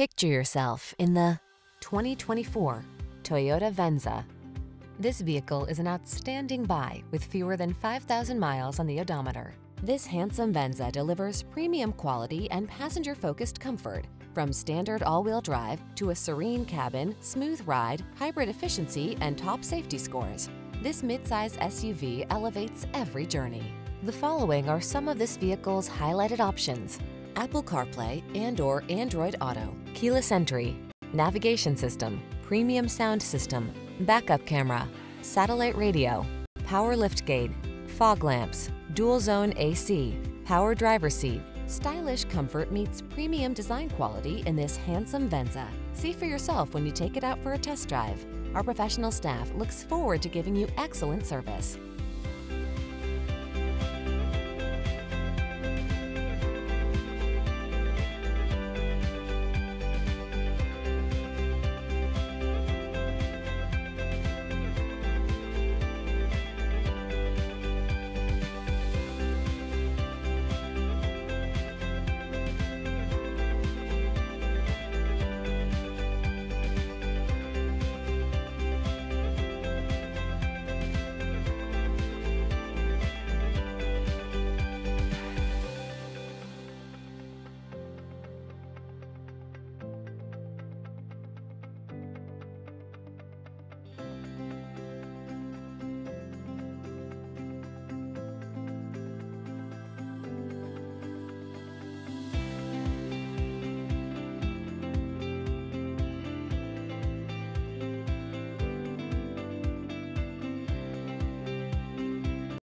Picture yourself in the 2024 Toyota Venza. This vehicle is an outstanding buy with fewer than 5,000 miles on the odometer. This handsome Venza delivers premium quality and passenger-focused comfort from standard all-wheel drive to a serene cabin, smooth ride, hybrid efficiency, and top safety scores. This midsize SUV elevates every journey. The following are some of this vehicle's highlighted options. Apple CarPlay and or Android Auto, keyless entry, navigation system, premium sound system, backup camera, satellite radio, power liftgate, fog lamps, dual zone AC, power driver seat. Stylish comfort meets premium design quality in this handsome Venza. See for yourself when you take it out for a test drive. Our professional staff looks forward to giving you excellent service.